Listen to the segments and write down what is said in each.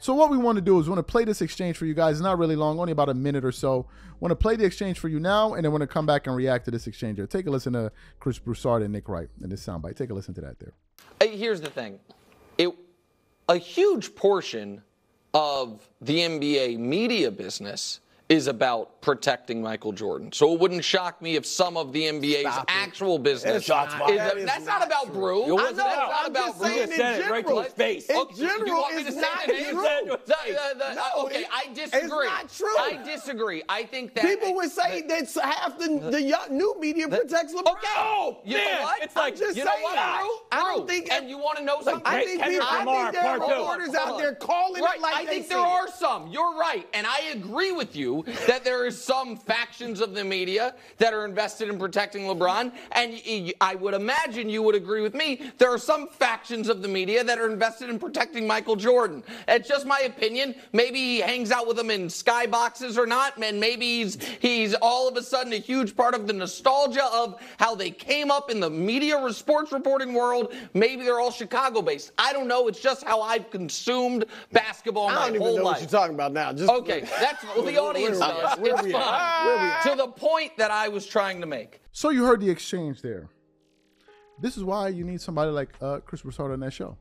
So what we want to do is want to play this exchange for you guys. It's not really long, only about a minute or so. Want to play the exchange for you now, and then want to come back and react to this exchange. Here. Take a listen to Chris Broussard and Nick Wright in this soundbite. Take a listen to that there. Here's the thing. It a huge portion of the NBA media business is about protecting Michael Jordan. So it wouldn't shock me if some of the NBA's Stop it. actual business It's not. is That is that's not, about true. Brew. It wasn't I know about- it's not I'm about just Brew. saying in it right to oh, general. his face. In Okay, you want me to say not the true. it The- the- the- No, uh, okay, it- I disagree. it's not true. I disagree. I think that People would say that half the, the young, new media protects LeBron. Okay. Oh, you know what? it's like- I'm just you know saying. what, Brew? I don't think- And you want to know something? I think, Kendrick people, I Lamar, think there are reporters out there calling it like I think there are some. You're right, and I agree with you that there is some factions of the media that are invested in protecting LeBron, and I would imagine you would agree with me. There are some factions of the media that are invested in protecting Michael Jordan. It's just my opinion. Maybe he hangs out with them in skyboxes or not, and maybe he's he's all of a sudden a huge part of the nostalgia of how they came up in the media or sports reporting world. Maybe they're all Chicago based. I don't know. It's just how I've consumed basketball I my don't even know life. what you're talking about now. Just Okay, that's well, the audience Where we Where It's we at? fine. Where we at? To the point that I was trying to make. So you heard the exchange there. This is why you need somebody like uh, Chris Broussard on that show.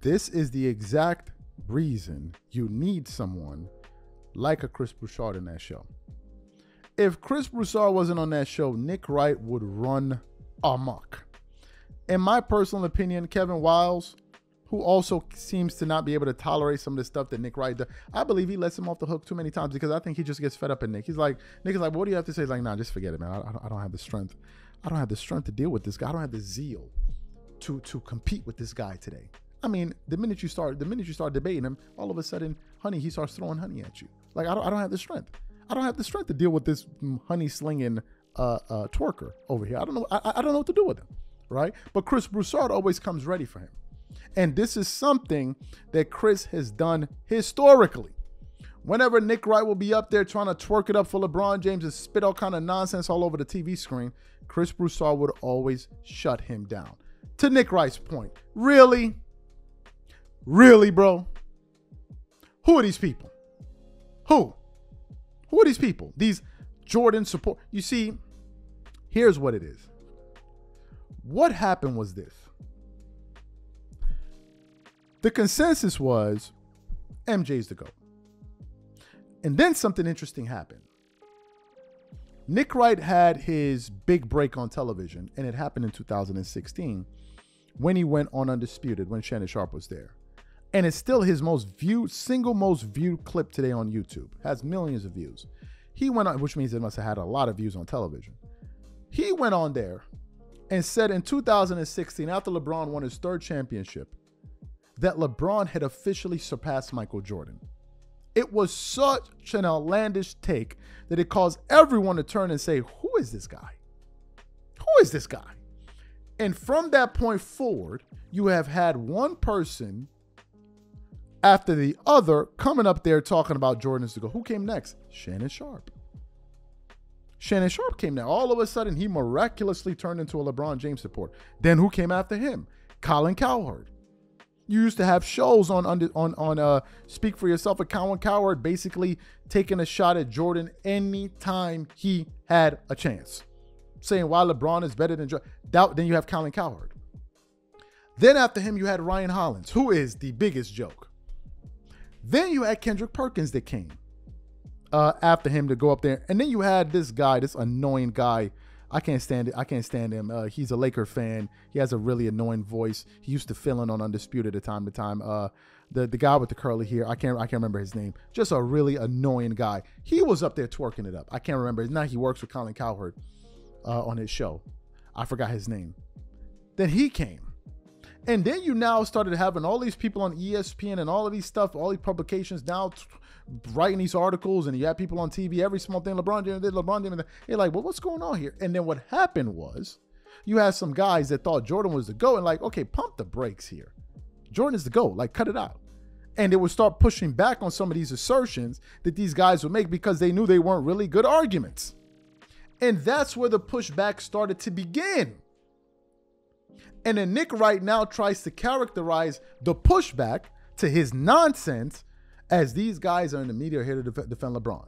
This is the exact reason you need someone like a Chris Broussard in that show. If Chris Broussard wasn't on that show, Nick Wright would run amok. In my personal opinion, Kevin Wildes, who also seems to not be able to tolerate some of the stuff that Nick Wright does, I believe he lets him off the hook too many times because I think he just gets fed up in Nick. He's like, Nick is like, what do you have to say? He's like, nah, just forget it, man. I, I don't, have the strength. I don't have the strength to deal with this guy. I don't have the zeal to to compete with this guy today. I mean, the minute you start, the minute you start debating him, all of a sudden, honey, he starts throwing honey at you. Like I don't, I don't have the strength. I don't have the strength to deal with this honey slinging uh, uh, twerker over here. I don't know. I, I don't know what to do with him, right? But Chris Broussard always comes ready for him, and this is something that Chris has done historically. Whenever Nick Wright will be up there trying to twerk it up for LeBron James and spit all kind of nonsense all over the TV screen, Chris Broussard would always shut him down. To Nick Wright's point, really, really, bro, who are these people? Who? Who are these people? These Jordan support. You see, here's what it is. What happened was this. The consensus was MJ's the GOAT. And then something interesting happened. Nick Wright had his big break on television, and it happened in 2016 when he went on Undisputed when Shannon Sharpe was there. And it's still his most viewed, single most viewed clip today on YouTube. Has millions of views. He went on, which means it must have had a lot of views on television. He went on there and said in 2016, after LeBron won his third championship, that LeBron had officially surpassed Michael Jordan. It was such an outlandish take that it caused everyone to turn and say, Who is this guy? Who is this guy? And from that point forward, you have had one person after the other coming up there talking about Jordan's to go. Who came next? Shannon Sharpe. Shannon Sharpe came there. All of a sudden, he miraculously turned into a LeBron James support. Then who came after him? Colin Cowherd. You used to have shows on on on uh Speak for Yourself with Colin Cowherd basically taking a shot at Jordan anytime he had a chance, saying why LeBron is better than Jordan. Then you have Colin Cowherd. Then after him, you had Ryan Hollins, who is the biggest joke. Then you had Kendrick Perkins that came uh, after him to go up there, and then you had this guy, this annoying guy. I can't stand it. I can't stand him. Uh, he's a Laker fan. He has a really annoying voice. He used to fill in on Undisputed at time to time. Uh, the the guy with the curly hair. I can't I can't remember his name. Just a really annoying guy. He was up there twerking it up. I can't remember. Now he works with Colin Cowherd uh, on his show. I forgot his name. Then he came. And then you now started having all these people on ESPN and all of these stuff, all these publications now t- writing these articles, and you have people on TV, every small thing, LeBron did, LeBron did. You're like, well, what's going on here? And then what happened was you had some guys that thought Jordan was the GOAT and like, okay, pump the brakes here. Jordan is the GOAT, like cut it out. And they would start pushing back on some of these assertions that these guys would make because they knew they weren't really good arguments. And that's where the pushback started to begin. And then Nick Wright now tries to characterize the pushback to his nonsense as these guys are in the media here to def- defend LeBron.